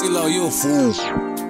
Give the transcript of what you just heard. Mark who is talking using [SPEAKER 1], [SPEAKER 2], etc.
[SPEAKER 1] CeeLo, you a fool.